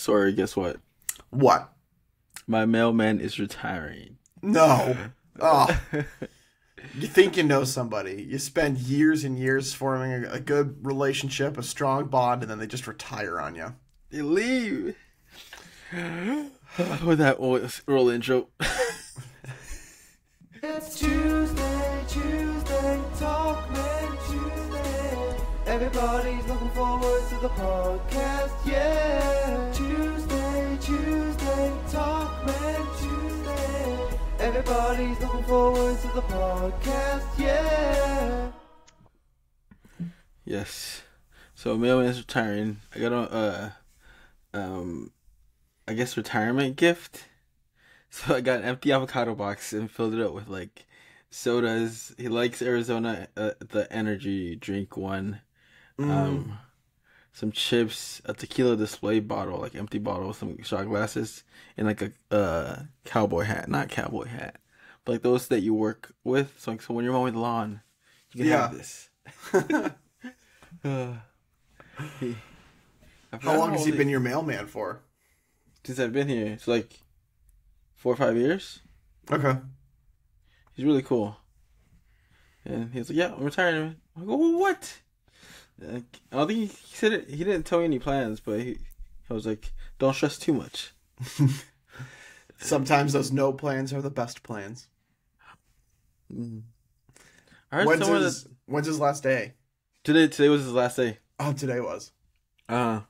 Sorry, guess what? What? My mailman is retiring. No. Oh. you think you know somebody. You spend years and years forming a, a good relationship, a strong bond, and then they just retire on you. They leave. With that roll intro. It's Tuesday, Tuesday, Everybody's looking forward to the podcast, yeah. Tuesday, Tuesday, Talkmen Tuesday. Everybody's looking forward to the podcast, yeah. Yes. So mailman's retiring. I got a uh, um, I guess retirement gift. So I got an empty avocado box and filled it up with like sodas. He likes Arizona, uh, the energy drink one. Um, some chips, a tequila display bottle, like empty bottle some shot glasses, and like a uh, cowboy hat. Not cowboy hat, but like those that you work with. So like, so when you're mowing the lawn, you can have this. Uh, he- How long has he been your mailman for? since I've been here? It's like four or five years. Okay. He's really cool. And he's like, "Yeah, I'm retiring." I go, "What?" I don't think he, said it. He didn't tell me any plans, but he, I was like, "Don't stress too much." Sometimes those no plans are the best plans. I heard When's his, that when's his last day? today today was his last day. Oh, today was. Uh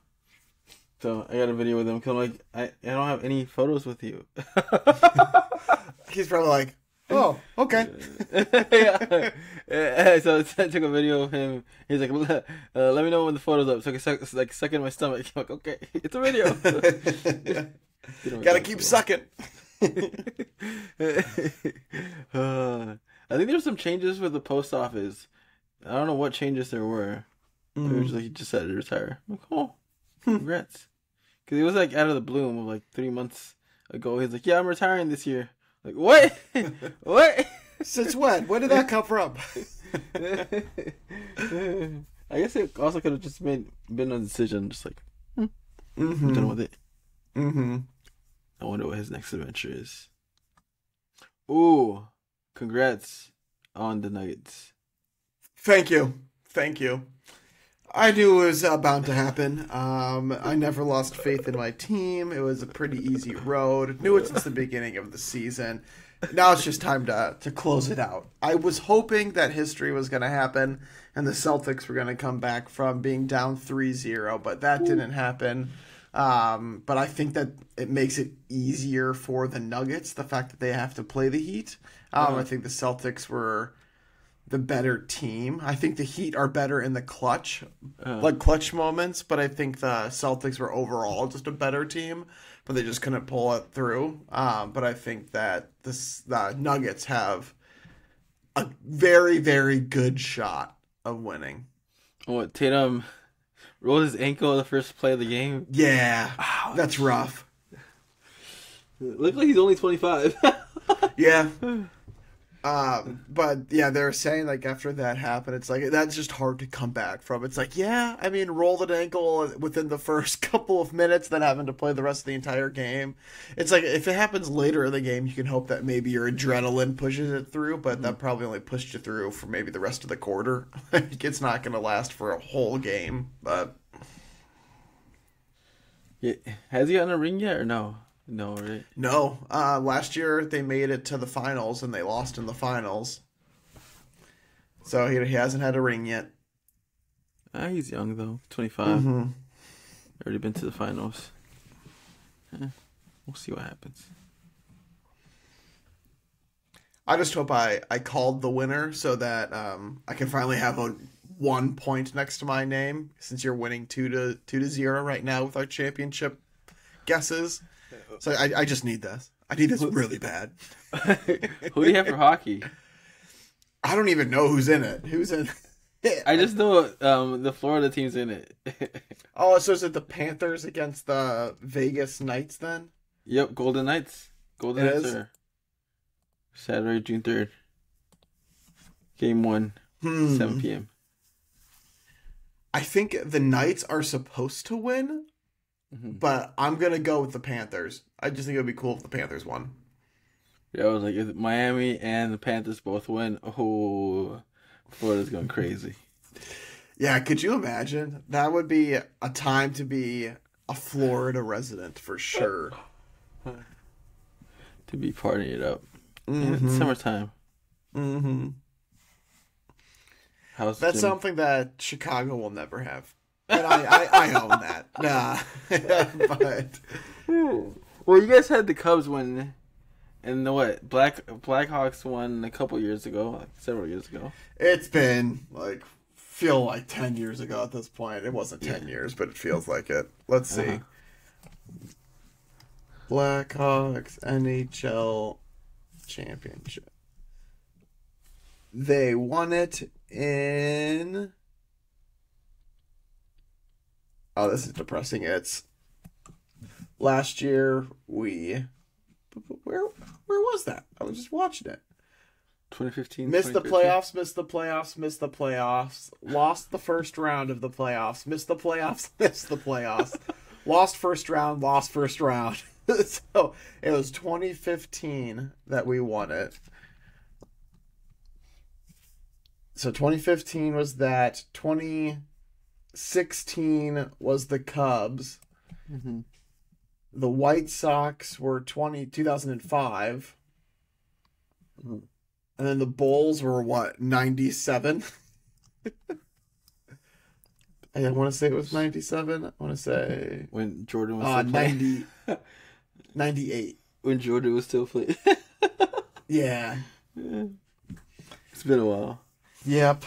so I got a video with him. Cause I'm like, I, I don't have any photos with you. He's probably like, oh, okay. yeah. Uh, so I took a video of him. He's like, uh, "Let me know when the photo's up." So I can suck, like suck in my stomach. I'm like, "Okay, it's a video." Gotta keep sucking. uh, I think there's some changes with the post office. I don't know what changes there were. It Mm. was like he just had to retire. I'm like, oh, congrats. Because he was like out of the bloom of like three months ago. He's like, yeah, I'm retiring this year. Like, what? what? Since when? Where did that come from? I guess it also could have just been been a decision, just like I'm mm-hmm. done with it. Mm-hmm. I wonder what his next adventure is. Ooh, congrats on the Nuggets. Thank you. Thank you. I knew it was bound to happen. Um, I never lost faith in my team. It was a pretty easy road. Knew it since the beginning of the season. Now it's just time to to close it out. I was hoping that history was going to happen and the Celtics were going to come back from being down 3-0, but that didn't happen. Um, but I think that it makes it easier for the Nuggets the fact that they have to play the Heat. Um, I think the Celtics were the better team. I think the Heat are better in the clutch, like clutch moments, but I think the Celtics were overall just a better team, but they just couldn't pull it through. Um, but I think that this, the Nuggets have a very, very good shot of winning. What Tatum rolled his ankle the first play of the game. Yeah, that's rough. Looks like he's only 25. Yeah. Um, but yeah, they're saying like after that happened, it's like that's just hard to come back from. It's like, yeah, I mean, rolled an ankle within the first couple of minutes, then having to play the rest of the entire game. It's like if it happens later in the game, you can hope that maybe your adrenaline pushes it through, but that probably only pushed you through for maybe the rest of the quarter. It's not going to last for a whole game, but yeah. Has he gotten a ring yet or no? No, right? no. Uh, last year they made it to the finals and they lost in the finals, so he, he hasn't had a ring yet. Ah, he's young though. 25. Mm-hmm. Already been to the finals. Eh, we'll see what happens. I just hope I, I called the winner so that um, I can finally have a one point next to my name since you're winning two to two to zero right now with our championship guesses. So I, I just need this. I need this really bad. Who do you have for hockey? I don't even know who's in it. Who's in it? I just know um, the Florida team's in it. Oh, so is it the Panthers against the Vegas Knights then? yep, Golden Knights. Golden It Knights is? are Saturday, June 3rd. Game 1, Hmm. 7 p.m. I think the Knights are supposed to win, but I'm gonna go with the Panthers. I just think it would be cool if the Panthers won. Yeah, I was like, if Miami and the Panthers both win, oh, Florida's going crazy. Yeah, could you imagine? That would be a time to be a Florida resident for sure. To be partying it up. And Mm-hmm. it's summertime. hmm How's That's something that Chicago will never have. And I, I, I own that. Nah. but Well, you guys had the Cubs win, and the what? Black Blackhawks won a couple years ago, like several years ago. it's been like feel like ten years ago at this point. It wasn't ten years, but it feels like it. Let's see. Uh-huh. Blackhawks NHL championship. They won it in. Oh, this is depressing. It's last year we. Where where was that? I was just watching it. 2015. Missed the playoffs, missed the playoffs, missed the playoffs, lost the first round of the playoffs, missed the playoffs, missed the playoffs, lost first round, lost first round. so it was 2015 that we won it. So 2015 was that. 2016 was the Cubs. Mhm. The White Sox were 20, 2005. And then the Bulls were what, 97? I want to say it was 97. I want to say When Jordan was uh, still 90, 98. When Jordan was still playing. Yeah. it's been a while. Yep.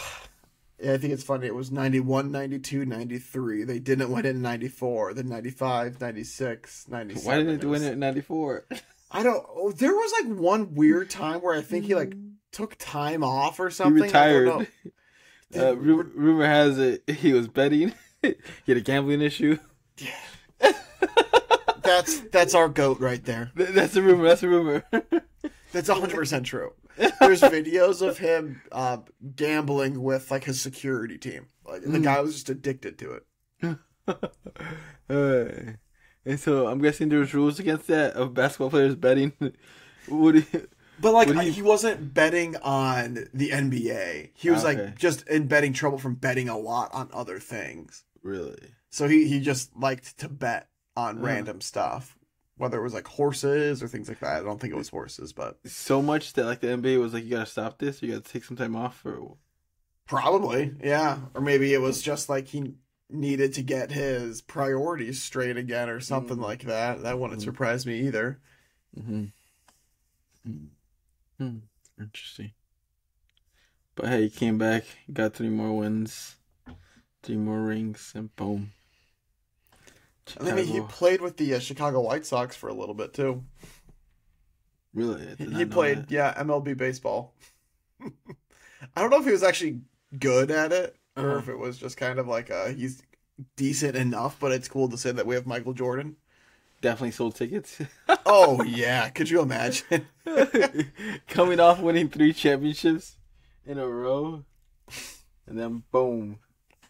Yeah, I think it's funny. It was 91, 92, 93. They didn't win it in 94. Then 95, 96, 97. Why didn't they was- win it in '94? I don't. Oh, there was like one weird time where I think he like took time off or something. I don't retired. know. Uh, ru- rumor has it he was betting. he had a gambling issue. Yeah. That's that's our goat right there. That's a rumor. That's a rumor. That's 100% true. There's videos of him uh, gambling with like his security team. Like the guy was just addicted to it. Uh, and so I'm guessing there's rules against that of basketball players betting. Would he, But like What do you- he wasn't betting on the NBA. He was Okay. like just in betting trouble from betting a lot on other things. really? So he he just liked to bet on Uh-huh. random stuff. Whether it was like horses or things like that. I don't think it was horses, but So much that like the NBA was like, you gotta stop this. You gotta take some time off. Or Probably, yeah. Or maybe it was just like he needed to get his priorities straight again or something Mm. like that. That wouldn't Mm. surprise me either. hmm Hmm. Interesting. But hey, he came back, got three more wins, three more rings, and boom. And then he played with the uh, Chicago White Sox for a little bit too. really? He, he played, that. yeah, MLB baseball. I don't know if he was actually good at it or Uh-huh. if it was just kind of like uh he's decent enough, but it's cool to say that we have Michael Jordan. Definitely sold tickets. Oh yeah, could you imagine? Coming off winning three championships in a row, and then boom,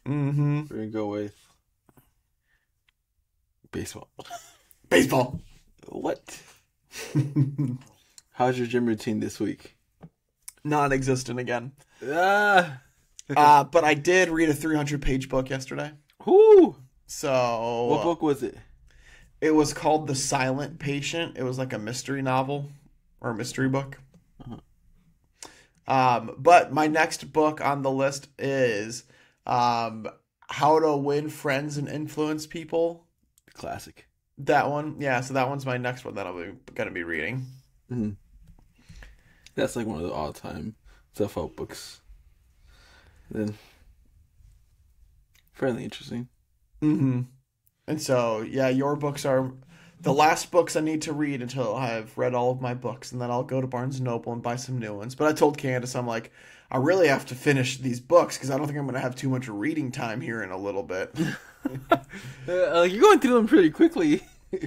mm-hmm. we're gonna go with baseball. Baseball. What? How's your gym routine this week? Non-existent again. Ah, Uh, but I did read a 300 page book yesterday. whoo! So What book was it? it was called The Silent Patient. It was like a mystery novel or a mystery book. Uh-huh. Um, but my next book on the list is um, How to Win Friends and Influence People. Classic. That one, yeah. So that one's my next one that I'll be gonna be reading. That's like one of the all-time self-help books. Then, fairly interesting. Mm-hmm. And so, yeah, your books are the last books I need to read until I've read all of my books, and then I'll go to Barnes and Noble and buy some new ones. But I told Candace, I'm like, I really have to finish these books because I don't think I'm going to have too much reading time here in a little bit. Uh, you're going through them pretty quickly.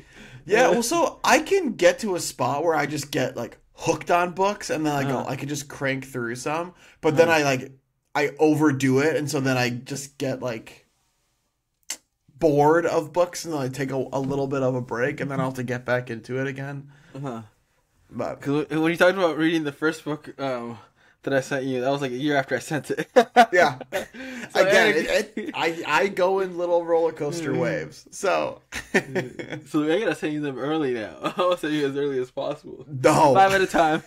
yeah, well, so I can get to a spot where I just get like hooked on books, and then I go, Uh-huh. I can just crank through some, but then I like I overdo it, and so then I just get like bored of books and then I take a, a little bit of a break and then I'll have to get back into it again. Uh-huh. But Because when you talked about reading the first book um, that I sent you, that was like a year after I sent it. yeah, So again, it, it, I I go in little roller coaster mm. waves. So so I gotta send you them early now. I'll send you as early as possible. no, Five at a time.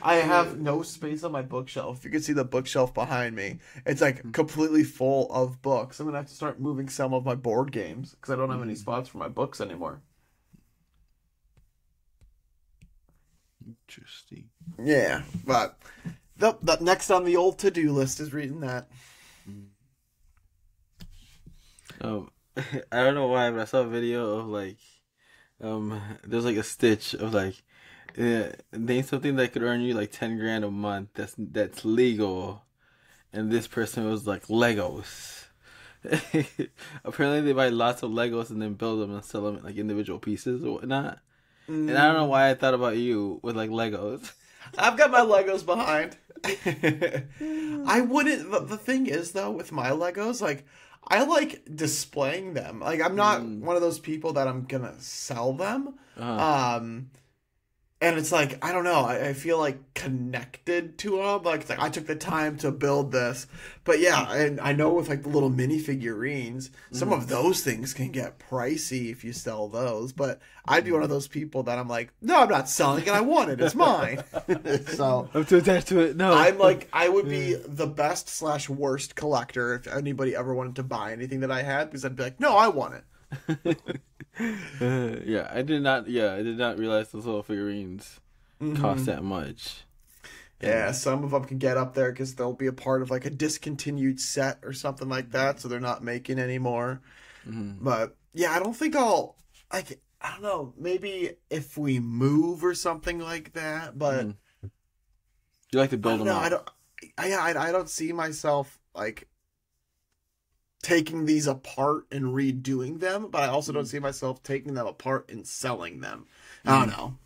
I have no space on my bookshelf. You can see the bookshelf behind me. It's like mm. completely full of books. I'm gonna have to start moving some of my board games because I don't have any mm. spots for my books anymore. Interesting. Yeah, but the, the next on the old to do list is reading that. Um, I don't know why, but I saw a video of like, um, there's like a stitch of like, uh, name something that could earn you like ten grand a month. That's that's legal, and this person was like Legos. Apparently, they buy lots of Legos and then build them and sell them like individual pieces or whatnot. And I don't know why I thought about you with like Legos. I've got my Legos behind. I wouldn't. The, the thing is, though, with my Legos, like I like displaying them. Like I'm not one of those people that I'm gonna sell them. Uh-huh. Um, and it's like I don't know. I, I feel like connected to them. Like it's like I took the time to build this. But yeah, and I know with like the little mini figurines, some of mm-hmm. those things can get pricey if you sell those. But I'd be one of mm-hmm. those people that I'm like, no, I'm not selling it. I want it. It's mine. so I'm too attached to it. No, I'm like, I would be the best slash worst collector if anybody ever wanted to buy anything that I had because I'd be like, no, I want it. Yeah, I did not. Yeah, I did not realize those little figurines cost that much. Yeah, some of them can get up there because they'll be a part of like a discontinued set or something like that, so they're not making anymore. But yeah, I don't think I'll like. I don't know. Maybe if we move or something like that, but Mhm. You like to I build don't them up. I don't. I, I I don't see myself like taking these apart and redoing them, but I also don't mm. see myself taking them apart and selling them. I don't mm. know.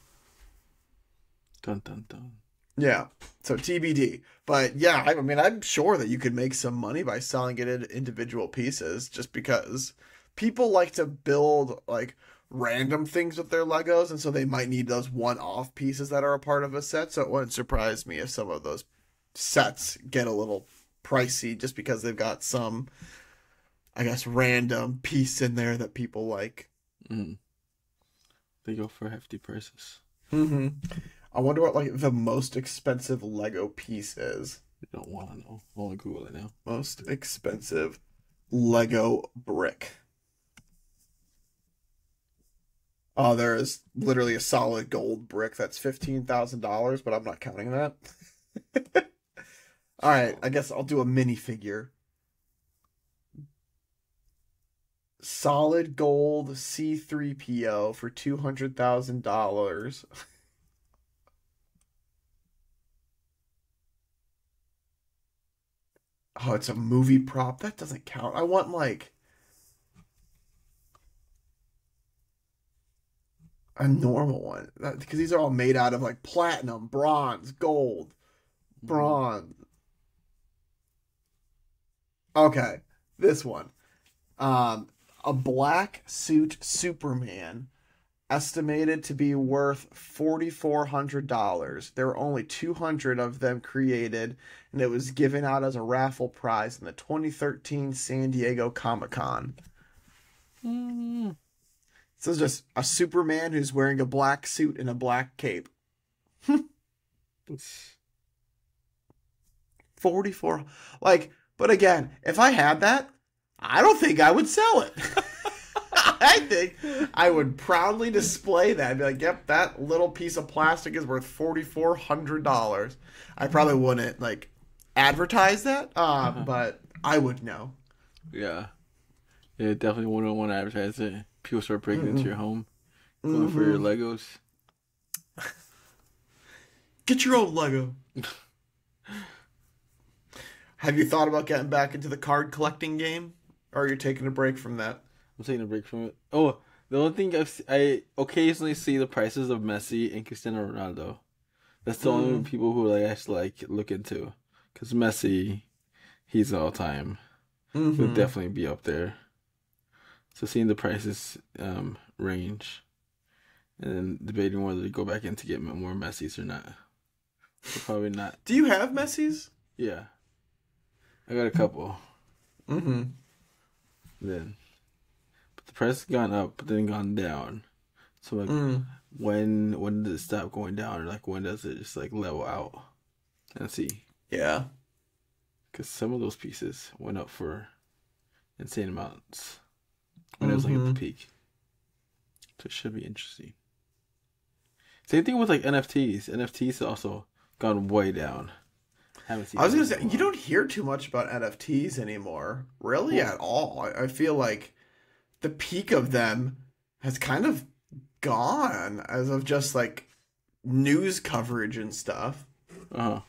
Dun dun dun. Yeah. So TBD. But yeah, I mean, I'm sure that you could make some money by selling it in individual pieces just because people like to build like random things with their Legos. And so they might need those one off pieces that are a part of a set. So it wouldn't surprise me if some of those sets get a little pricey just because they've got some, I guess, random piece in there that people like. Mm. They go for hefty prices. Mm-hmm. I wonder what like the most expensive Lego piece is. You don't want to know. I want to Google it now. most expensive Lego brick. Oh, there is literally a solid gold brick that's fifteen thousand dollars, but I'm not counting that. All right, I guess I'll do a minifigure. Solid gold C3PO for two hundred thousand dollars. Oh, it's a movie prop. That doesn't count. I want like a normal one because these are all made out of like platinum, bronze, gold, bronze. Okay, this one. Um, a black suit Superman estimated to be worth $4400 there were only 200 of them created and it was given out as a raffle prize in the 2013 san diego comic-con. Mm. so it's just a superman who's wearing a black suit and a black cape. 44 like but again if i had that i don't think i would sell it. I think i would proudly display that. And be like yep that little piece of plastic is worth $4400 i probably wouldn't like advertise that uh, but i would know. Yeah. Yeah, definitely wouldn't want to advertise it. People start breaking into your home, going for your Legos. get your own lego. Have you thought about getting back into the card collecting game or are you taking a break from that I'm taking a break from it. Oh, the only thing I've, I occasionally see the prices of Messi and Cristiano Ronaldo. That's the only people who like actually like look into. Because Messi, he's all time. He'll definitely be up there. So seeing the prices um, range, and then debating whether to go back in to get more Messi's or not. So probably not. Do you have Messi's? Yeah, I got a couple. Mm-hmm. Then, but the price has gone up, but then gone down. So like, Mm. when when does it stop going down, or like when does it just like level out? And see, Yeah. because some of those pieces went up for insane amounts when it was like at the peak. So it should be interesting. Same thing with like NFTs. NFTs also gone way down. Haven't seen. I was gonna say you don't hear too much about NFTs anymore, really at all. I, I feel like the peak of them has kind of gone as of just like news coverage and stuff. Uh huh.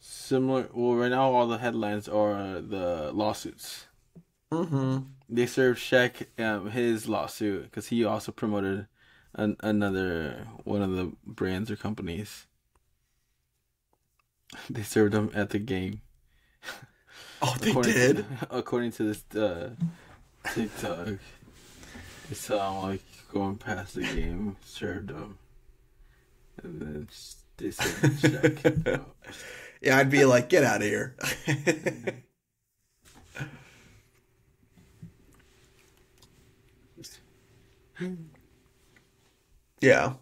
Similar. Well, right now all the headlines are the lawsuits. Mm-hmm. They served Shaq um, his lawsuit because he also promoted an, another one of the brands or companies. They served them at the game. Oh, they according did. To, according to this uh, TikTok, they saw him like going past the game, served them, and then they served Shaq. Yeah, I'd be like, get out of here. yeah.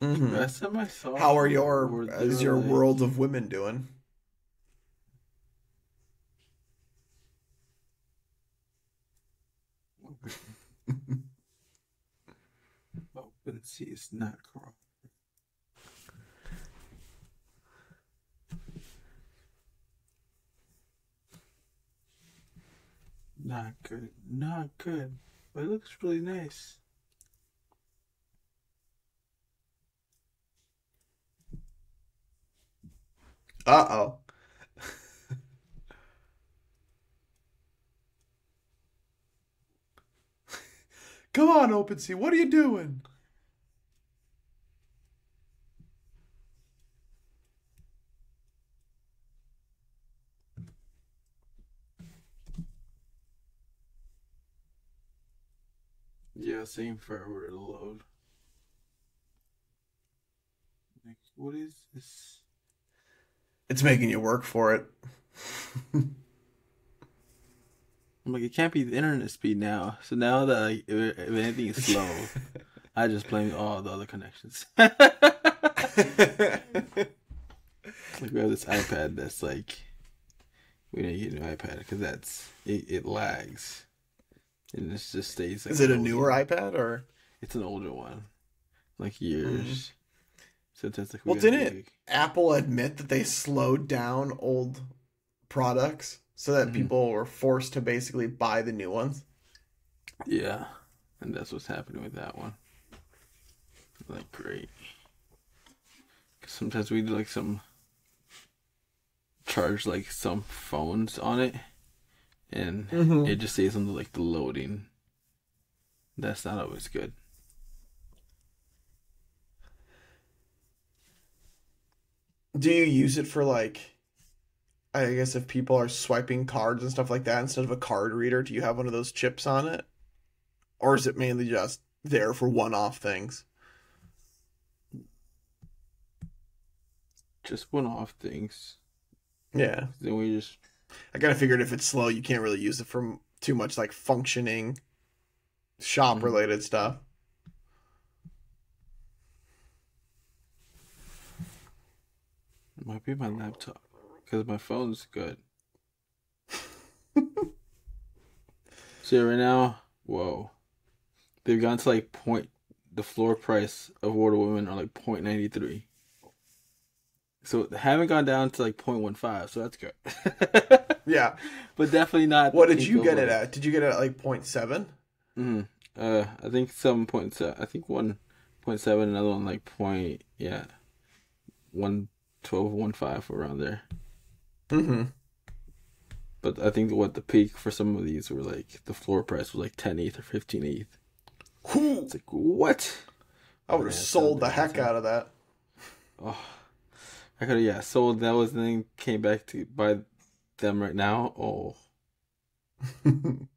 Hmm Last time I saw, How are your is your world of women doing? OpenSea is not corrupt. Not good. Not good. But it looks really nice. Uh oh. Come on, OpenSea. What are you doing? Yeah, same forever to load. Like, what is this? It's making you work for it. I'm like, it can't be the internet speed now. So now that like, if, if anything is slow, I just blame all the other connections. like we have this iPad that's like, we need to get a new iPad because that's it, it lags, and it just stays. Like Is it a newer iPad or? It's an older one, like years. Mm-hmm. So Well, didn't Apple admit that they slowed down old products so that Mhm. people were forced to basically buy the new ones? Yeah, and that's what's happening with that one. Like, great. 'Cause sometimes we do like some charge like some phones on it, and Mhm. it just says something like the loading. That's not always good. Do you use it for like I guess if people are swiping cards and stuff like that instead of a card reader, do you have one of those chips on it? Or is it mainly just there for one-off things? Just one-off things. Yeah. Then we just I kind of figured if it's slow, you can't really use it for too much like functioning shop mm-hmm. related stuff. It might be my laptop because my phone's good. so right now, whoa, they've gone to like point. The floor price of Wonder Woman are like point ninety three. So they haven't gone down to like point one five, so that's good. Yeah. but definitely not. What did you get it at? Did you get it at like 0.7? Mhm. Uh, I think seven point seven. I think one point seven. Another one like point. Yeah, one twelve, one five around there. Mm-hmm. But I think what the peak for some of these were like the floor price was like ten ETH or fifteen ETH. It's like what? I would have sold the heck out of that. Oh, I could have yeah sold that was then came back to buy them right now. Oh,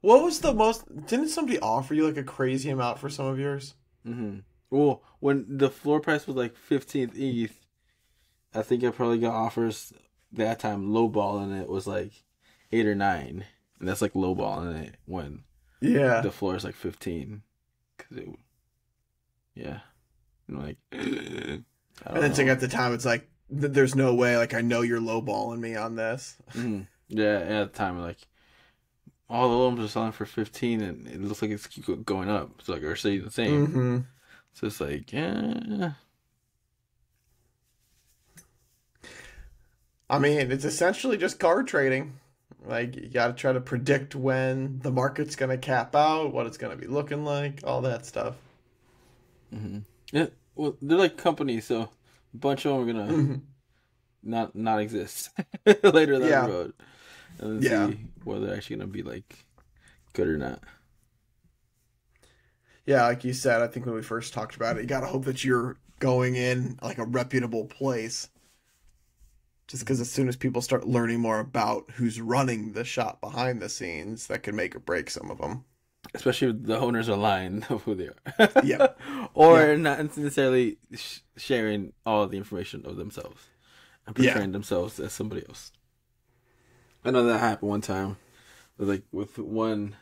what was the most? Didn't somebody offer you like a crazy amount for some of yours? Mm-hmm. Well, when the floor price was like fifteenth ETH, I think I probably got offers that time lowballing it was like eight or nine, and that's like lowballing it when Yeah. the floor is like fifteen. Cause it, yeah, and like. I don't And then like at the time, it's like there's no way. Like I know you're lowballing me on this. Mhm. Yeah, at the time, like all the loans are selling for fifteen, and it looks like it's going up. It's like or staying the same. Mm-hmm. So it's like, yeah, I mean, it's essentially just card trading. Like you got to try to predict when the market's gonna cap out, what it's gonna be looking like, all that stuff. yeah. Well, they're like companies, so a bunch of them are gonna Mhm. not not exist later down Yeah. the road, and then Yeah. see whether they're actually gonna be like good or not. Yeah, like you said, I think when we first talked about it, you gotta hope that you're going in like a reputable place. Just because as soon as people start learning more about who's running the shop behind the scenes, that could make or break some of them. Especially if the owners are lying of who they are. Yeah. or Yeah. not necessarily sh- sharing all the information of themselves and Yeah. portraying themselves as somebody else. I know that happened one time, with, like with one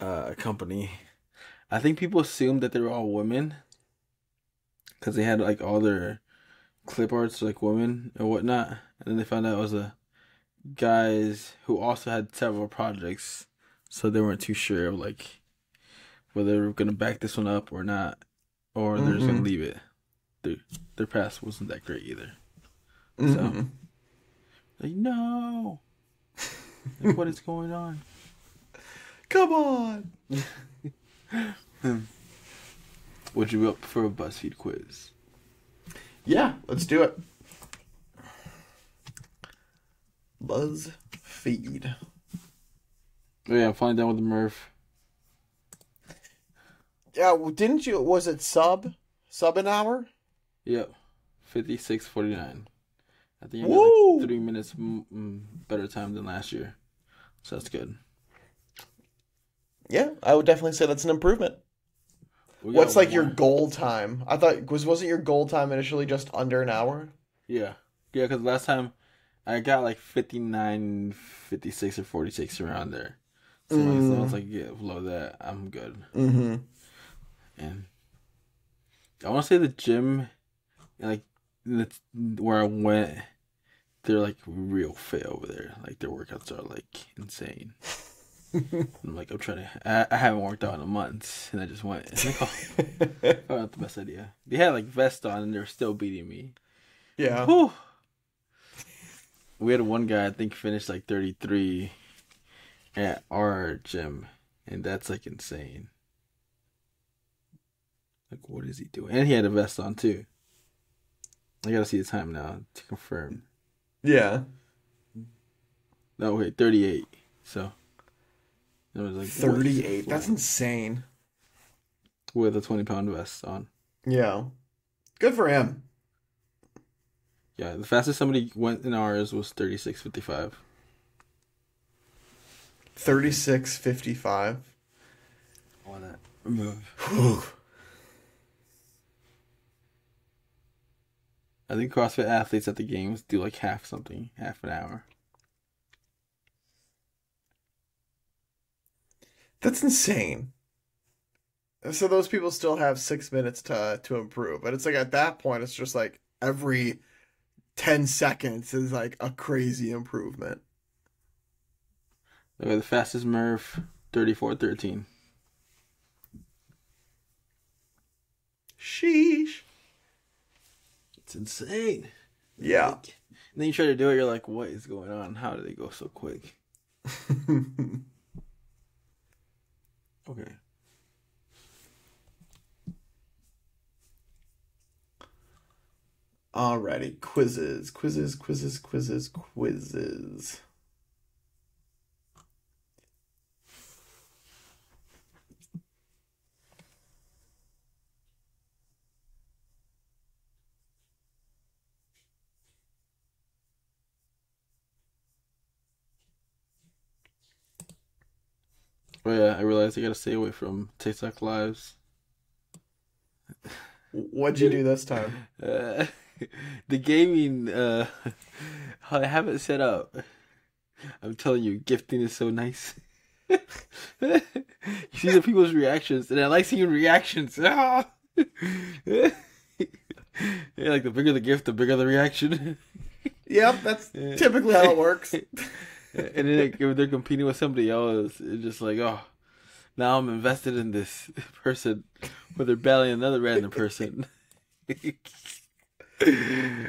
uh, company. I think people assumed that they were all women because they had like all their clip arts like women or whatnot, and then they found out it was a guys who also had several projects, so they weren't too sure of like whether they were gonna back this one up or not, or they're just gonna Mhm. leave it. Their their past wasn't that great either. Mhm. Like no, like, what is going on? Come on. Would you be up for a BuzzFeed quiz? Yeah, let's do it. BuzzFeed. Oh, yeah, I'm finally done with the Murph. Yeah, well, didn't you? Was it sub? Sub an hour? Yep, fifty six forty nine. I think I got Woo! like three minutes better time than last year, so that's good. Yeah, I would definitely say that's an improvement. What's like your goal time? I thought was wasn't your goal time initially just under an hour? Yeah, yeah, because last time I got like 59, 56, or forty six around there. So like, as long as I can get below that, I'm good. Mm-hmm. And I want to say the gym, like that's where I went, they're like real fit over there. Like their workouts are like insane. I'm like I'm trying to. I, I haven't worked out in a month, and I just went. Like, oh, not the best idea. They had like vest on, and they're still beating me. Yeah. Whew. We had one guy I think finished like 33 at our gym, and that's like insane. Like, what is he doing? And he had a vest on too. I gotta see the time now to confirm. Yeah. No, wait, 38. So it was like what? 38. That's insane. with a 20 pound vest on. Yeah. Good for him. Yeah, the fastest somebody went in ours was 36.55. 36.55. On that move. I think CrossFit athletes at the games do like half something, half an hour. That's insane. So those people still have six minutes to to improve, but it's like at that point, it's just like every ten seconds is like a crazy improvement. Okay, the fastest Murph, 34.13. Sheesh. It's insane. Yeah. Like, and then you try to do it, you're like, what is going on? How do they go so quick? Okay. Alrighty, quizzes, quizzes, quizzes, quizzes, quizzes. Oh yeah, I realized I gotta stay away from TikTok lives. What'd you do this time? Uh, the gaming, uh, I have it set up. I'm telling you, gifting is so nice. you see the people's reactions, and I like seeing reactions. Ah! yeah, like the bigger the gift, the bigger the reaction. Yep, that's typically how it works. And then like, if they're competing with somebody else, it's just like, oh, now I'm invested in this person, but they're battling another random person.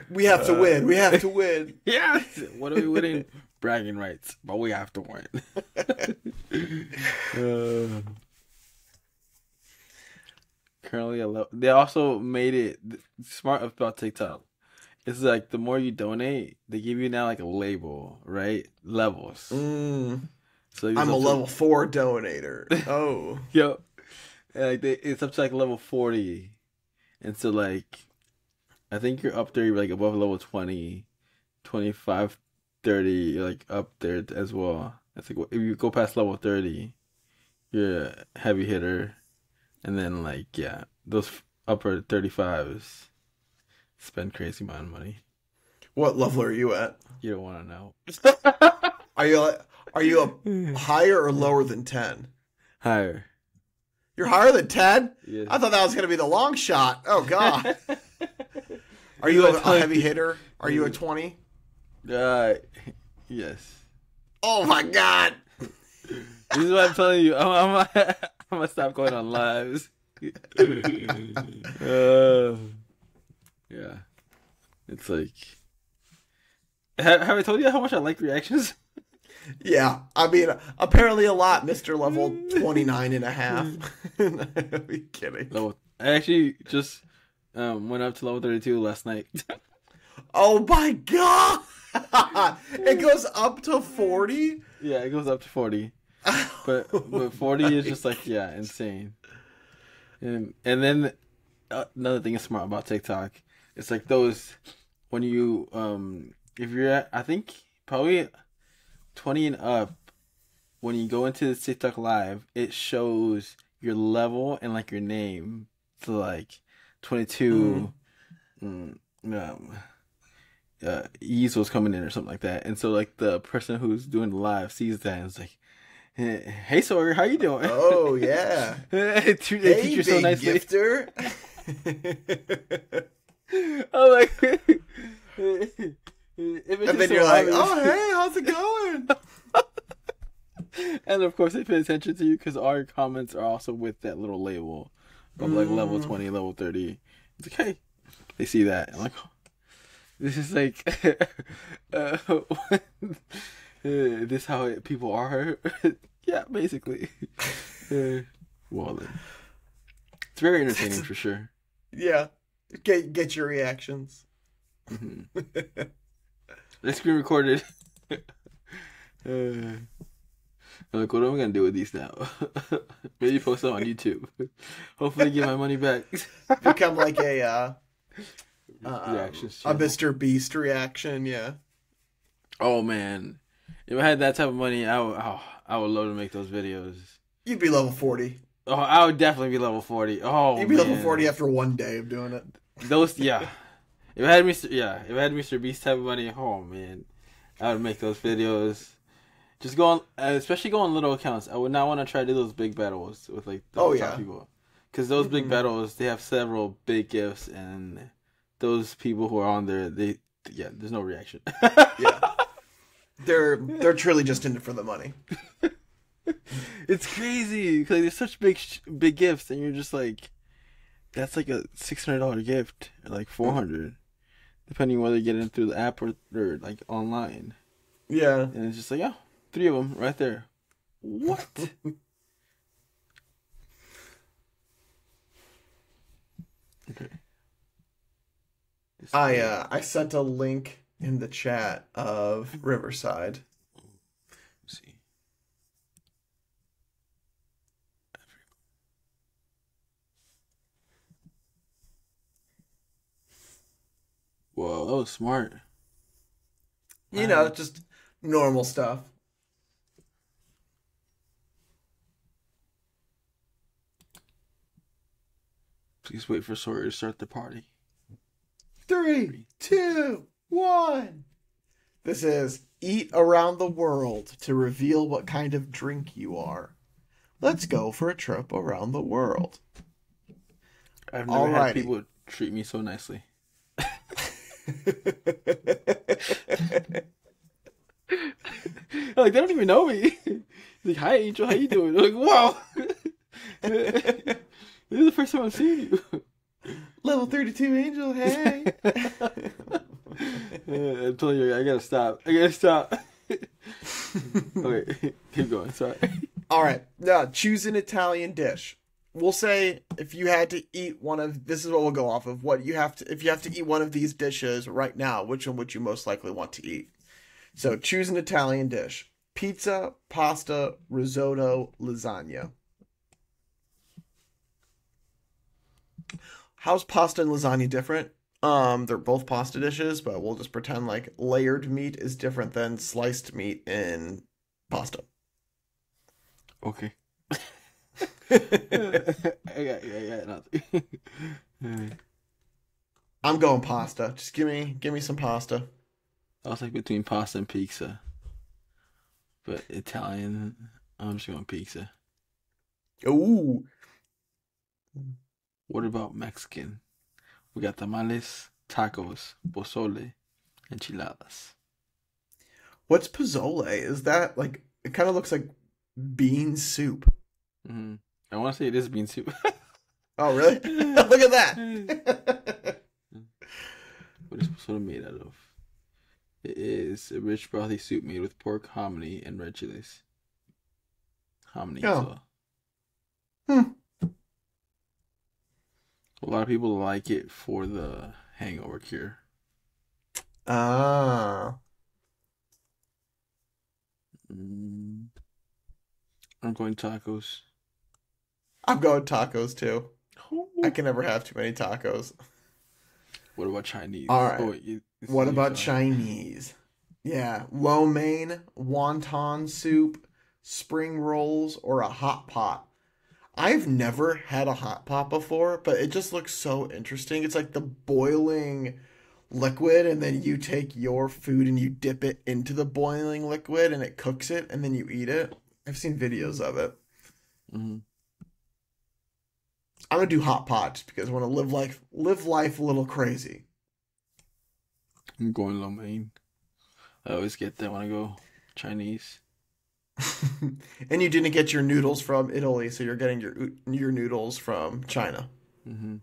We have to win. We have to win. yeah, what are we winning? Bragging rights, but we have to win. Uh, currently. They also made it smart about TikTok. It's like the more you donate, they give you now like a label, right? Levels. Mm, So I'm a to- level four donator. Oh, Yo, and, like they, it's up to like level forty, and so like, I think you're up there like above level 20, 25, 30, You're like up there as well. It's like if you go past level thirty, you're a heavy hitter, and then like yeah, those upper thirty fives spend crazy amount of money. what level are you at? You don't want to know. Are you are you a higher or lower than ten? Higher. You're higher than ten. Yeah. I thought that was gonna be the long shot. Oh God. Are you a, a heavy hitter? Are you a twenty? Uh, yes. Oh my God. This is what I'm telling you. I'm, I'm, I'm gonna stop going on lives. uh, yeah, it's like. Have, have I told you how much I like reactions? Yeah, I mean, apparently a lot, Mr. Level 29 and a half. Are kidding? Level. I actually just um, went up to level 32 last night. Oh my god! it goes up to 40? yeah, it goes up to 40, but but 40 is just like yeah, insane. And and then uh, another thing is smart about TikTok. It's like those when you um if you're at I think probably 20 and up when you go into the TikTok live, it shows your level and like your name. So like 22 mm, um uh ease was coming in or something like that. And so like the person who's doing the live sees that and is like Hey Sawyer, how you doing? Oh, yeah. they treat they Hey, you big so nicely. gifter. I'm like, and then you're like, oh, hey, how's it going? and of course they pay attention to you because all your comments are also with that little label of like level Mm. 20 level 30 it's like hey they see that. I'm like oh, this is like uh, uh, this how it, people are yeah basically. Uh, well then. It's very entertaining for sure. Yeah. Get, get your reactions. I screen recorded. uh, like, what am I gonna do with these now? Maybe post them on YouTube. Hopefully, get my money back. Become like a, uh, uh, Reactions a. Mr. Beast reaction, yeah. oh man, if I had that type of money, I would. Oh, I would love to make those videos. You'd be level 40. Oh, I would definitely be level forty. Oh, You'd be level 40 after one day of doing it. Those, yeah. If I had Mr. Yeah, if I had Mr. Beast type of money, oh man, I would make those videos. Just go on, uh, especially go on little accounts. I would not want to try to do those big battles with like the Oh, top yeah. people, because those big Mhm. battles they have several big gifts, and those people who are on there, they yeah, there's no reaction. Yeah. They're they're truly just in it for the money. it's crazy because there's such big sh- big gifts, and you're just like, that's like a six hundred dollar gift, or like four hundred, depending whether you get it through the app or, or like online. Yeah. And it's just like, yeah, three of them right there. What? okay. I uh I sent a link in the chat of Riverside. Whoa, that was smart. You know, just normal stuff. Please wait for Sawyer to start the party. Three, two, one. This is Eat Around the World to reveal what kind of drink you are. Let's go for a trip around the world. I've never Alrighty. had people treat me so nicely like they don't even know me. Like, "Hi, Angel, how you doing?" I'm like, wow. this is the first time I've seen you. Level 32 Angel, hey. Uh, I'm telling you, I gotta stop. I gotta stop. okay, keep going. Sorry. All right. Now, choose an Italian dish. We'll say if you had to eat one of this is what we'll go off of. What you have to if you have to eat one of these dishes right now, which one would you most likely want to eat? So, choose an Italian dish. Pizza, pasta, risotto, lasagna. How's pasta and lasagna different? Um, they're both pasta dishes, but we'll just pretend like layered meat is different than sliced meat in pasta. Okay. Got, yeah, yeah, nothing. I'm going pasta. Just give me give me some pasta. I was like between pasta and pizza. But Italian, I'm just going pizza. Ooh. What about Mexican? We got tamales, tacos, pozole, enchiladas. What's pozole? Is that like it kind of looks like bean soup. hmm I want to say it is bean soup. Oh, really? Look at that. what is pozole made out of? It is a rich brothy soup made with pork, hominy, and red chilies. Hominy. Oh. as well. Hmm. A lot of people like it for the hangover cure. ah. Mm. I'm going tacos. I'm going tacos too. I can never have too many tacos. What about Chinese? All right. Oh, wait, you- this about you, Chinese? Yeah, lo mein, wonton soup, spring rolls, or a hot pot. I've never had a hot pot before, but it just looks so interesting. It's like the boiling liquid, and then you take your food and you dip it into the boiling liquid, and it cooks it, and then you eat it. I've seen videos of it. Mhm. I'm gonna do hot pot just because I want to live life, live life a little crazy. I'm going lo mein. I always get that when I go Chinese. and you didn't get your noodles from Italy, so you're getting your your noodles from China. hmm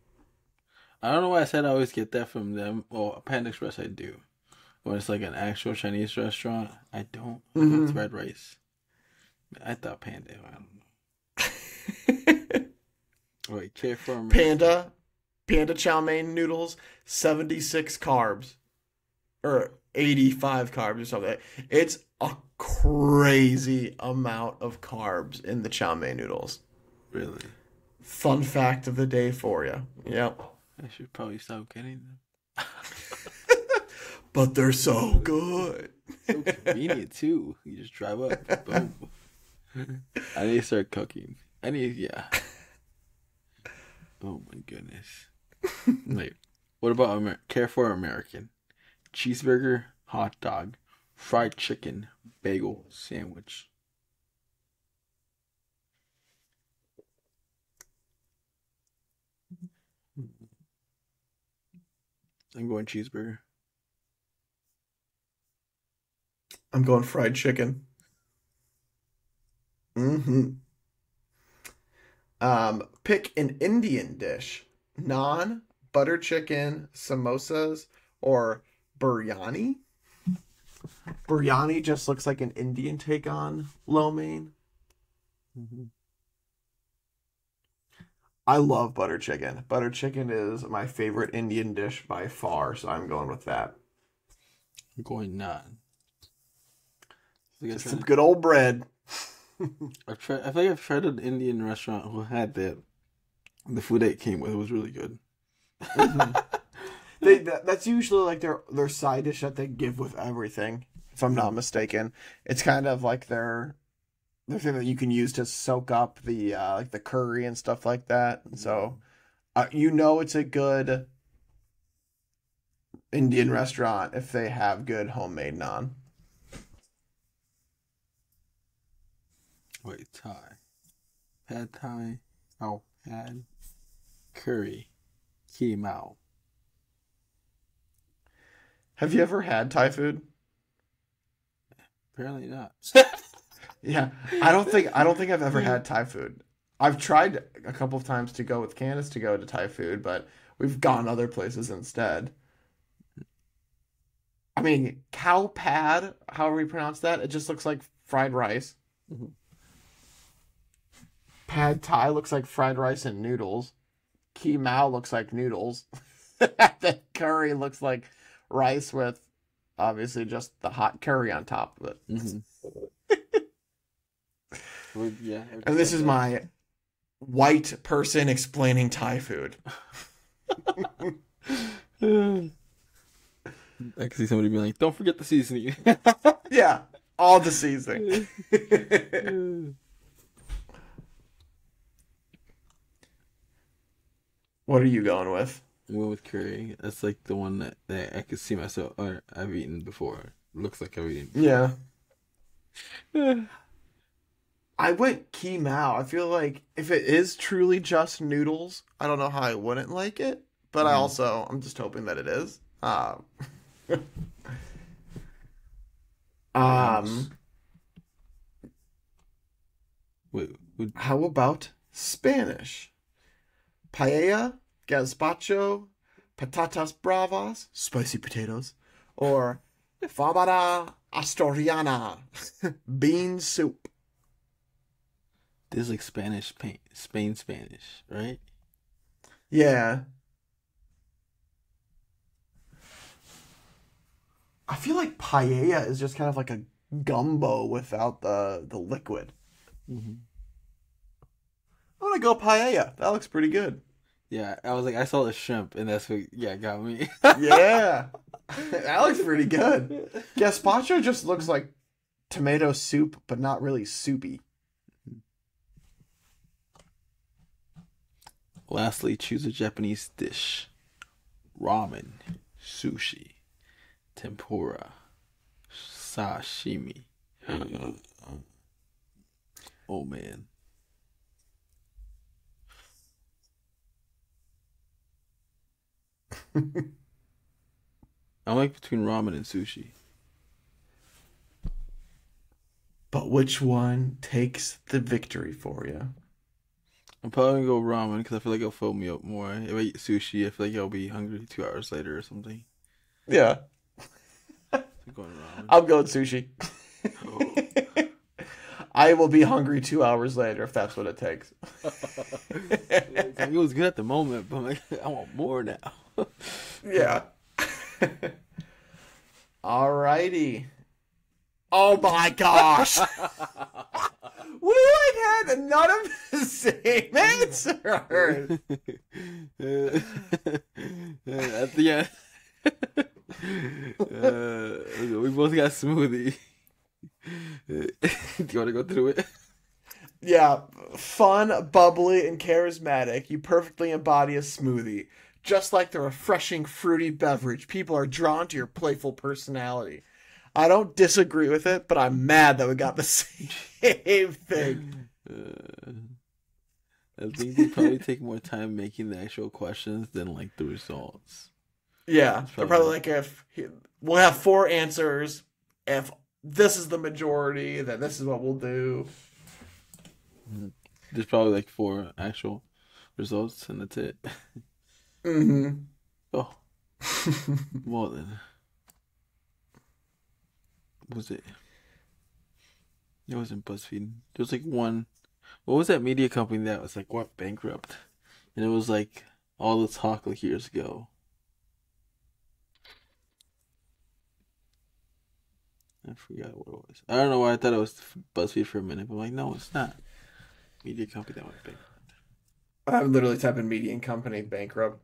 I don't know why I said I always get that from them. Well, Panda Express I do. When it's like an actual Chinese restaurant, I don't. I go with Mhm. red rice. I thought Panda. I don't know. Wait, care for America. Panda, Panda chow mein noodles, 76 carbs. Or 85 carbs or something. It's a crazy amount of carbs in the chow mein noodles. Really? Fun fact of the day for you. Yep. I should probably stop getting them. But they're so good. So convenient too. You just drive up. Boom. I need to start cooking. I need yeah. Oh my goodness. Wait, what about Amer- care for American? Cheeseburger, hot dog, fried chicken, bagel, sandwich. I'm going cheeseburger. I'm going fried chicken. Mm-hmm. Um, pick an Indian dish. Naan, butter chicken, samosas, or biryani. Biryani just looks like an Indian take on lo mein. I love butter chicken. Butter chicken is my favorite Indian dish by far, so I'm going with that. I'm going naan. I think I've Just some good old bread. I've tried. I think I've tried an Indian restaurant who had that. The food that came with it was really good. They that, that's usually like their their side dish that they give with everything. If I'm not mistaken, it's kind of like their their thing that you can use to soak up the uh, like the curry and stuff like that. And so Uh, you know it's a good Indian restaurant if they have good homemade naan. Wait, Thai. Pad Thai. Oh, pad. Curry. Key Mao. Have you ever had Thai food? Apparently not. Yeah, I don't think I don't think I've ever had Thai food. I've tried a couple of times to go with Candace to go to Thai food, but we've gone other places instead. I mean, khao pad, however you pronounce that, it just looks like fried rice. Mhm. Pad Thai looks like fried rice and noodles. Key Mao looks like noodles. the curry looks like rice with obviously just the hot curry on top of it. Mm-hmm. well, yeah. And this is my white person explaining Thai food. I can see somebody being like, "Don't forget the seasoning." Yeah, all the seasoning. What are you going with? I went with curry. That's like the one that, that I could see myself or I've eaten before. Looks like I've eaten. Yeah. I went Key Mao. I feel like if it is truly just noodles, I don't know how I wouldn't like it. But I Mhm. also, I'm just hoping that it is. Um, um Wait, would, How about Spanish? Paella, gazpacho, patatas bravas, spicy potatoes, or fabada asturiana, bean soup. this is like Spanish, Spain, Spain Spanish, right? Yeah. I feel like paella is just kind of like a gumbo without the the liquid. Mm-hmm. I'm gonna go paella. That looks pretty good. Yeah, I was like, I saw the shrimp, and that's what yeah got me. Yeah. that looks pretty good. Gazpacho just looks like tomato soup, but not really soupy. Lastly, choose a Japanese dish: ramen, sushi, tempura, sashimi. oh man. I'm like between ramen and sushi. But which one takes the victory for you? I'm probably gonna go ramen because I feel like it'll fill me up more. If I eat sushi, I feel like I'll be hungry two hours later or something. Yeah, So going ramen. I'm going sushi. Oh. I will be hungry two hours later if that's what it takes. It was good at the moment, but like, I want more now. Yeah. Alrighty. Oh my gosh. we like had none of the same answers. at the end, uh, we both got smoothie. Do you want to go through it? Yeah, fun, bubbly, and charismatic. You perfectly embody a smoothie. Just like the refreshing, fruity beverage, people are drawn to your playful personality. I don't disagree with it, but I'm mad that we got the same thing. Uh, I think they probably take more time making the actual questions than like the results. Yeah, they're probably- probably like if we'll have four answers. If this is the majority, that this is what we'll do. There's probably like four actual results, and that's it. Mm-hmm. Oh, well then, what was it? It wasn't BuzzFeed. There was like one. What was that media company that was like what bankrupt? And it was like all the talk like years ago. I forgot what it was. I don't know why I thought it was BuzzFeed for a minute, but I'm like, no, it's not. Media company that went bankrupt. I'm literally typing median company bankrupt.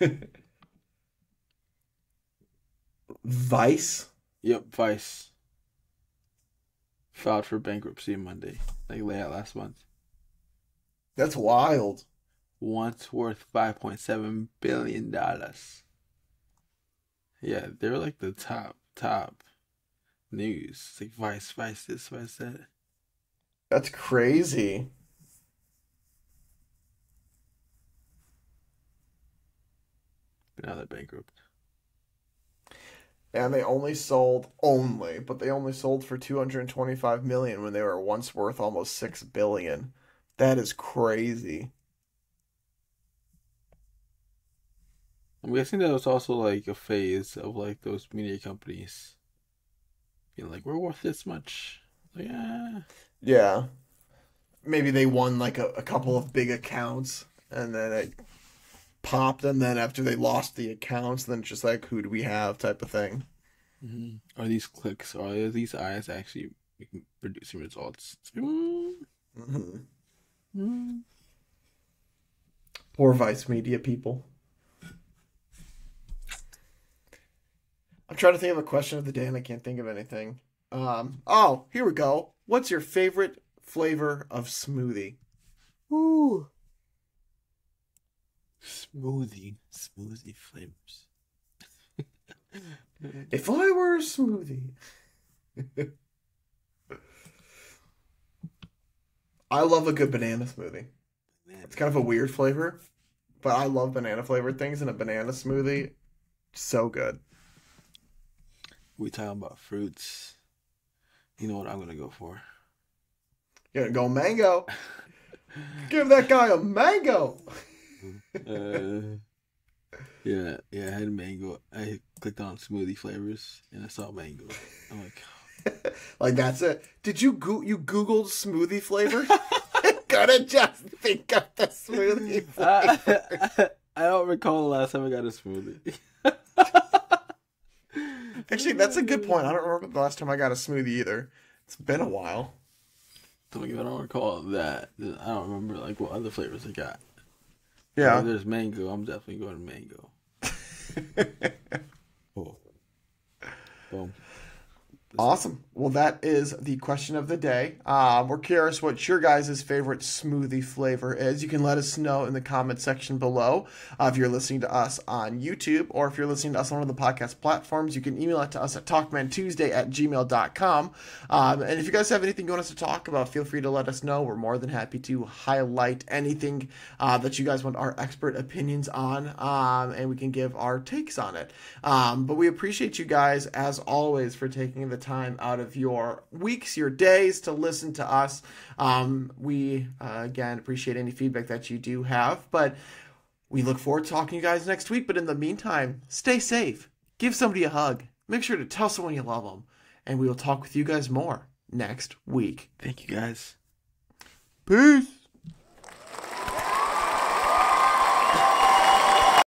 Vice. Yep, Vice filed for bankruptcy Monday, like late last month. That's wild. once worth five point seven billion dollars. Yeah, they're like the top top news. It's like Vice, Vice this, Vice that. That's crazy. But now they're bankrupt. And they only sold only, but they only sold for 225 million when they were once worth almost 6 billion. That is crazy. I'm guessing that was also like a phase of like those media companies being like, we're worth this much. Like, ah. Yeah. Maybe they won like a, a couple of big accounts and then it popped and then after they lost the accounts then it's just like who do we have type of thing. Mm-hmm. Are these clicks, are these eyes actually producing results? It's like, mm, hmm mm. Poor Vice Media people. I'm trying to think of a question of the day and I can't think of anything. Um, oh, here we go. What's your favorite flavor of smoothie? Ooh. Smoothie, smoothie flavors. If I were a smoothie. I love a good banana smoothie. It's kind of a weird flavor, but I love banana flavored things and a banana smoothie. So good. We talking about fruits. You know what I'm gonna go for? You're gonna go mango. Give that guy a mango. Uh, yeah, yeah. I had mango. I clicked on smoothie flavors and I saw mango. I'm like, Like that's it. Did you go- you googled smoothie flavor? Gotta just think of the smoothie flavor. I, I don't recall the last time I got a smoothie. Actually, that's a good point. I don't remember the last time I got a smoothie either. It's been a while. Don't I don't recall that. I don't remember like what other flavors I got. If Yeah. there's mango. I'm definitely going mango. Boom. Awesome. Well, that is the question of the day. Um, we're curious what your guys' favorite smoothie flavor is. You can let us know in the comment section below. Uh, if you're listening to us on YouTube or if you're listening to us on one of the podcast platforms, you can email it to us at talkmentuesday at gmail.com. Um, and if you guys have anything you want us to talk about, feel free to let us know. We're more than happy to highlight anything uh, that you guys want our expert opinions on, um, and we can give our takes on it. Um, but we appreciate you guys, as always, for taking the time out of your weeks, your days to listen to us. Um, we, uh, again, appreciate any feedback that you do have, but we look forward to talking to you guys next week. But in the meantime, stay safe, give somebody a hug, make sure to tell someone you love them, and we will talk with you guys more next week. Thank you guys. Peace.